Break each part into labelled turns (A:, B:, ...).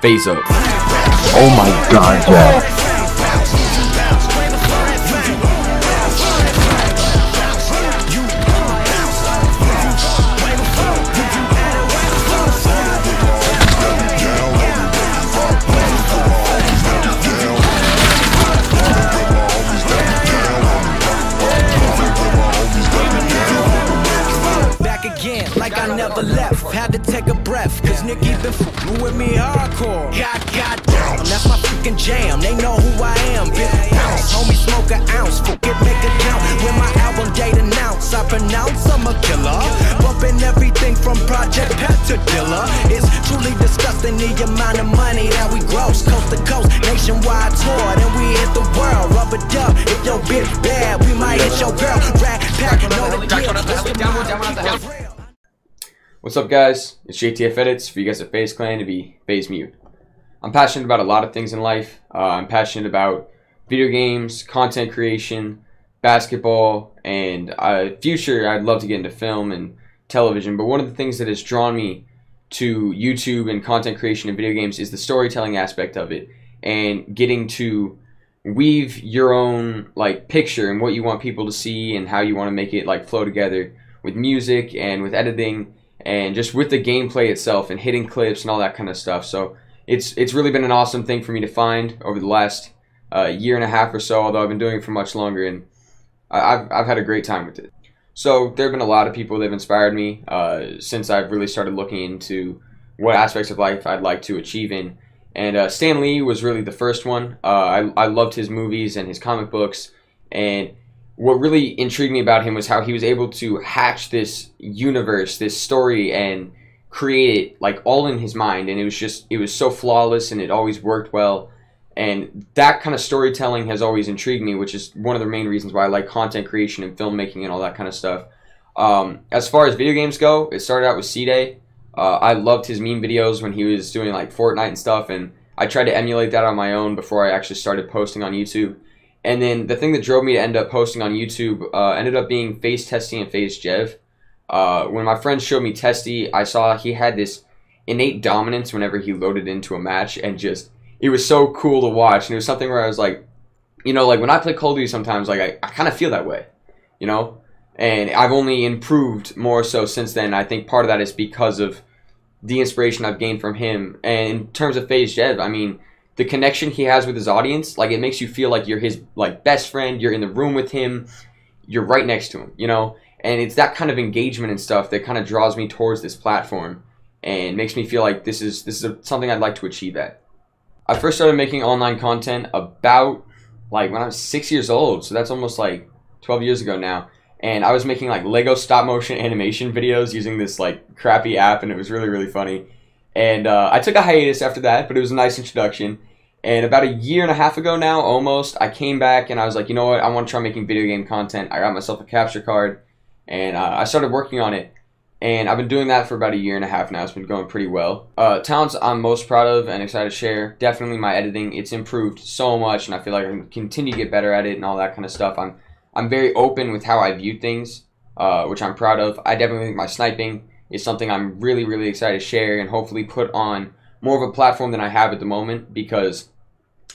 A: FaZe Up.
B: Oh my god, yeah.
C: Back again, like I never left. Had to take a breath, cause Nicki been fucking with me hardcore. God, god damn, that's my freaking jam. They know who I am. Big bounce, homie, smoke an ounce. Fuck it, make a count. When my album date announced, I pronounce I'm a killer. Bumping everything from Project Pat to Dilla. It's truly disgusting the amount of money that we gross. Coast to coast, nationwide tour. Then we hit the world. Rub it up. If your bitch bad, we might hit your girl. Rat pack, know the deal.
A: What's up, guys? It's JTF Edits for you guys at FaZe Clan to be FaZe Mute. I'm passionate about a lot of things in life. Uh, I'm passionate about video games, content creation, basketball, and uh, future. I'd love to get into film and television. But one of the things that has drawn me to YouTube and content creation and video games is the storytelling aspect of it, and getting to weave your own like picture and what you want people to see and how you want to make it like flow together with music and with editing and just with the gameplay itself and hitting clips and all that kind of stuff. So it's it's really been an awesome thing for me to find over the last uh, year and a half or so. Although I've been doing it for much longer, and I've I've had a great time with it. So there have been a lot of people that have inspired me uh, since I've really started looking into what aspects of life I'd like to achieve in. And uh, Stan Lee was really the first one. Uh, I, I loved his movies and his comic books. And what really intrigued me about him was how he was able to hatch this universe, this story, and create it like all in his mind. And it was just, it was so flawless and it always worked well. And that kind of storytelling has always intrigued me, which is one of the main reasons why I like content creation and filmmaking and all that kind of stuff. Um, as far as video games go, it started out with Ceeday. Uh, I loved his meme videos when he was doing like Fortnite and stuff, and I tried to emulate that on my own before I actually started posting on YouTube. And then the thing that drove me to end up posting on YouTube uh, ended up being FaZe Testy and FaZe Jev. Uh, when my friends showed me Testy, I saw he had this innate dominance whenever he loaded into a match, and just it was so cool to watch. And it was something where I was like, you know, like when I play Call of Duty, sometimes like I, I kind of feel that way, you know. And I've only improved more so since then. I think part of that is because of the inspiration I've gained from him. And in terms of FaZe Jev, I mean, the connection he has with his audience, like it makes you feel like you're his like best friend. You're in the room with him. You're right next to him, you know. And it's that kind of engagement and stuff that kind of draws me towards this platform and makes me feel like this is this is a, something I'd like to achieve at. I first started making online content about like when I was six years old, so that's almost like twelve years ago now. And I was making like Lego stop motion animation videos using this like crappy app, and it was really really funny. And uh, I took a hiatus after that, but it was a nice introduction. And about a year and a half ago now, almost, I came back and I was like, you know what? I want to try making video game content. I got myself a capture card, and uh, I started working on it. And I've been doing that for about a year and a half now. It's been going pretty well. Uh, talents I'm most proud of and excited to share. Definitely my editing. It's improved so much, and I feel like I can continue to get better at it and all that kind of stuff. I'm I'm very open with how I view things, uh, which I'm proud of. I definitely think my sniping is something I'm really really excited to share and hopefully put on more of a platform than I have at the moment because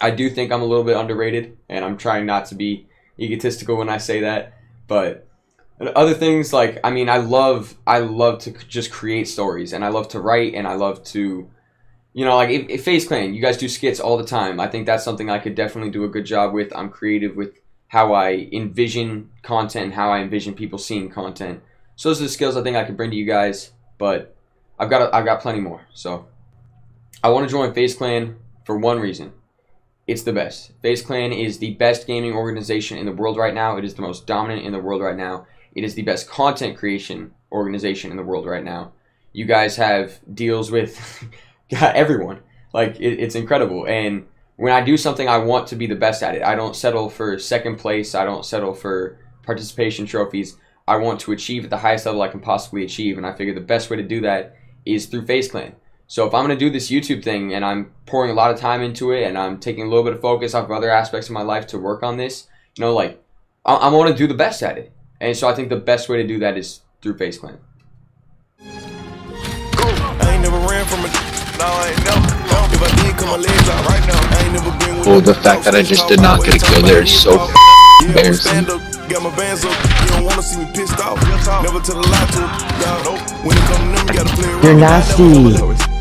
A: I do think I'm a little bit underrated, and I'm trying not to be egotistical when I say that, but other things like i mean i love i love to just create stories and i love to write and i love to you know like if, if FaZe clan you guys do skits all the time. I think that's something i could definitely do a good job with. I'm creative with how i envision content and how i envision people seeing content. So those are the skills i think i could bring to you guys but i've got i've got plenty more so i want to join FaZe clan for one reason it's the best. FaZe Clan is the best gaming organization in the world right now. It is the most dominant in the world right now. It is the best content creation organization in the world right now. You guys have deals with everyone. Like it, it's incredible. And when I do something, I want to be the best at it. I don't settle for second place. I don't settle for participation trophies. I want to achieve at the highest level I can possibly achieve. And I figure the best way to do that is through FaZe Clan. So if I'm gonna do this YouTube thing and I'm pouring a lot of time into it and I'm taking a little bit of focus off of other aspects of my life to work on this, you know, like I, I want to do the best at it. And so I think the best way to do that is through FaZe Clan.
D: I ain't never ran from a. No, I ain't never. If I cut my legs out right now. I ain't never been with
B: Well, the fact that I just did not get a kill there is so embarrassing.
D: Got my bands up. You don't wanna see me pissed off. Never tell a lie to a dog. When it come to them, gotta play around.
E: You're nasty.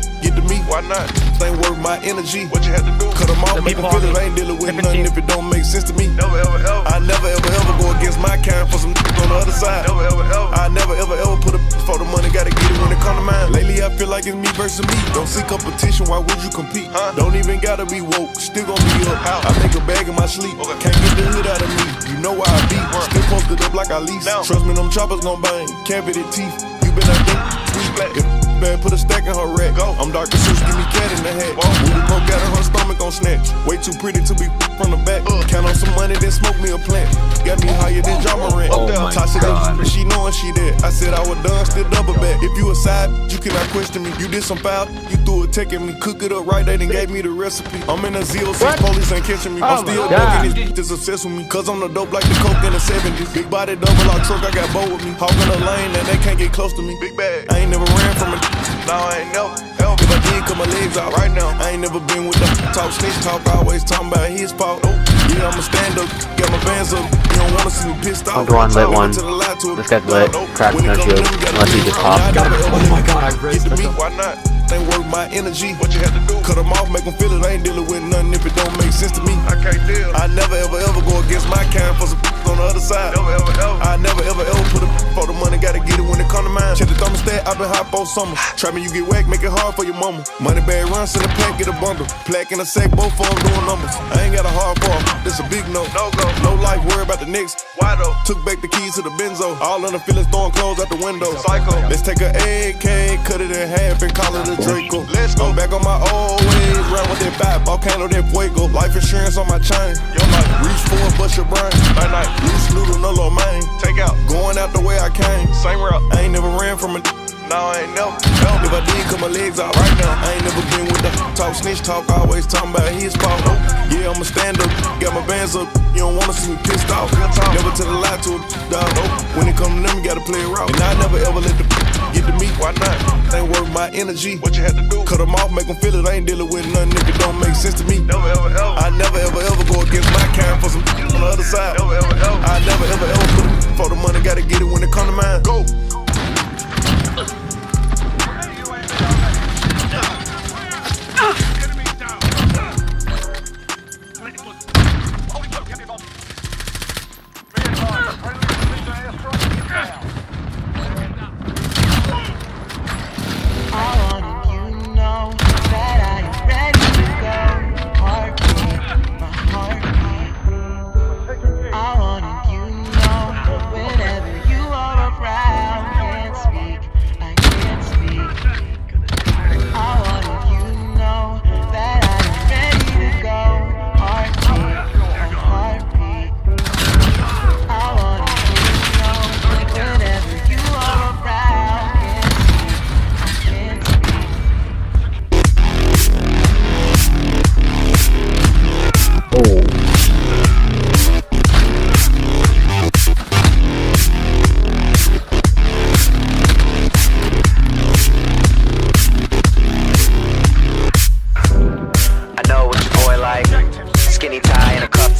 D: Get to me, why not? Ain't worth my energy. What you had to do? Cut them off, make them feel it. I ain't dealing with nothing if it don't make sense to me. Never ever ever. I never ever ever go against my kind for some on the other side. Never ever ever. I never ever ever put a for the money. Gotta get it when it come to mine. Lately I feel like it's me versus me. Don't seek competition. Why would you compete? Huh? Don't even gotta be woke. Still gonna be up. I make a bag in my sleep. Can't get the hood out of me. You know why I be. beat. Still posted up like I lease. Trust me, them choppers gon' bang. Cavity teeth. You been a think sweet black. If bad, put a stack in her rack. Go. I'm Dr. Seuss, give me cat in the hat. Booty poke out of her stomach on snatch. Way too pretty to be from the back. Uh. Count on some money, then smoke me a plant. Got me higher than oh. Ja Morant.
B: Oh my
D: Tasha
B: God.
D: But she knowing she dead. I said I was done, still double back. If you a side, you cannot question me. You did some foul, you threw a tech at me. Cook it up right, they done gave me the recipe. I'm in a ZOC, police ain't catching me. I'm
E: Oh
D: still
E: my
D: ducking
E: God.
D: these bitches obsessed with me. Cause I'm the dope like the coke in the 70s. Big body double out truck, I got bow with me. Hawk in the lane, and they can't get close to me. Big bag. I ain't never ran from a No, I ain't never. Ever. If I did, cut my legs out right now. I ain't never been with the talk, snitch talk, always talking about his fault. Oh, yeah, I'm a stand up, got my bands up. You don't wanna see me pissed off.
E: I'll go on lit one.
D: Tell a lie to a
E: This guy's lit.
D: dog.
E: Cracked,
D: When it
E: no
D: come to
E: shield.
D: them, gotta
E: Unless he just
D: real.
E: popped.
D: I never ever
A: Oh my God, I raised
D: to me, why not? Ain't worth my energy. What you had to do? Cut them off, make them feel it. I ain't dealing with nothing if it don't make sense to me. I can't deal. I never ever ever go against my kind for some on the other side. Never ever ever. I never ever ever put a for the money. Gotta get it when it come to mine. Check the thermostat. I've been hot for summer. Try me, you get whack, make it hard for your mama. Money bag runs in the pack, get a bundle. Plaque in a sack, both of them doing numbers. I ain't got a hard fall. This a big no. No go. No life, worry about the next. Why though? Took back the keys to the benzo. All of the feelings throwing clothes out the window. Psycho. Let's take a AK, cut it in half and call it a Draco. Let's go. I'm back on my old ways, run with that bat, volcano, that fuego. Life insurance on my chain. Your life, reach for it, bust your brain. Night night, loose noodle, no low main. Take out, going out the way I came. Same route, I ain't never ran from a. No, I ain't never. If I did, cut my legs out right now. I ain't never been with the talk, snitch talk, always talking about his fault. Yeah, I'm a stand up, got my bands up. You don't wanna see me pissed off. Never tell a lie to a dog. When it come to them, you gotta play around. And I never ever let the get to me. Why not? Ain't worth my energy. What you had to do? Cut them off, make them feel it. I ain't dealing with nothing it don't make sense to me. Never ever ever. I never ever ever go against my kind for some on the other side. Never ever ever. I never ever ever put it for the money. Gotta get it when it come to mine. Go.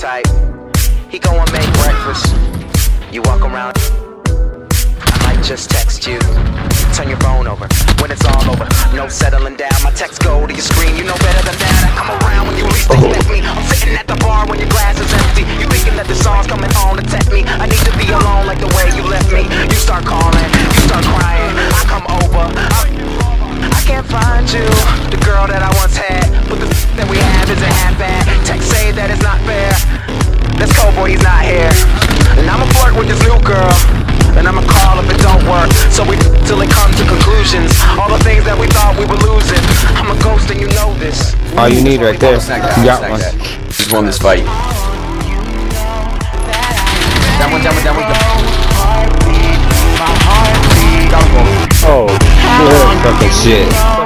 C: And a cup tight. He go and make breakfast. You walk around. I might just text you. Turn your phone over when it's all over. No settling down. My text go to your screen. You know better than that. I come around when you least oh. expect me. I'm sitting at the bar when your glass is empty. You thinking that the song's coming on to tempt me. I need to be alone like the way you left me. You start calling. You start crying. I come All you
E: need right there. You got one.
A: Just won this fight. Down one, down one, down one.
E: Oh, shit. Fucking shit.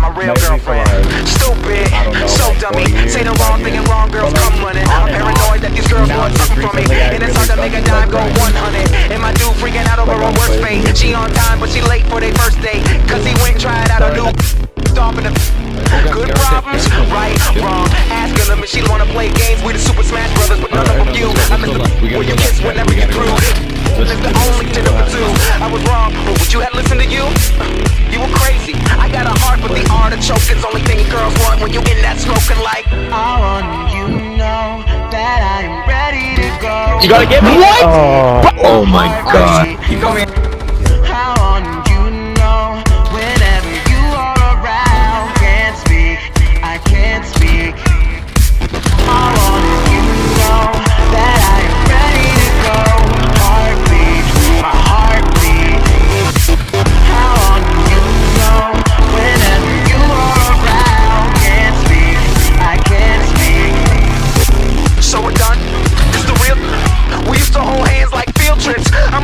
C: Not my real girlfriend. Stupid,
F: I don't know,
C: so dummy. Say the wrong thing and wrong girls come running. I'm paranoid that these girls want something from me. And it's hard to make a dime go 100. And my dude freaking out over her worst fate. She on time, but she late for their first date. Cause he went and tried out a new stop in the good problems, right, wrong. Asking them if she wanna play games. We the Super Smash Brothers, but none of them you. I miss the where you kiss whenever you gotta get me. What? Oh, oh my oh, god. You call me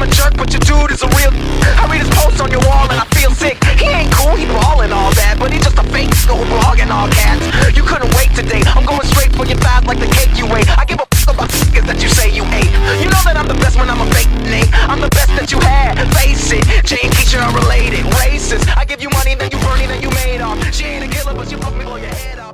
C: a jerk, but your dude is a real I read his posts on your wall and I feel sick. He ain't cool, he ballin' all that But he just a fake snowblog and all cats. You couldn't wait today. I'm going straight for your thighs like the cake you ate.
G: I give a f*** about f***ers that you say you ate You know that
C: I'm the best when I'm a fake name I'm the best that you had, face it Jane teacher unrelated. racist.
G: I give you money, then
E: you burn it, then you made off. She ain't a killer, but
A: you fucked me, blow your head off.